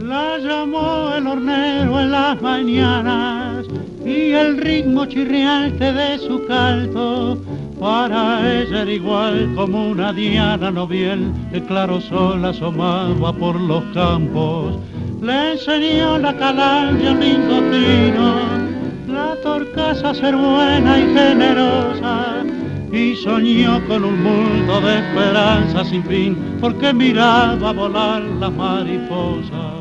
La llamó el hornero en las mañanas y el ritmo chirriante de su canto para ella era igual como una diana noviel de claro sol asomaba por los campos. Le enseñó la calandria un lindo la torcaza ser buena y generosa y soñó con un mundo de esperanza sin fin porque miraba volar las mariposas.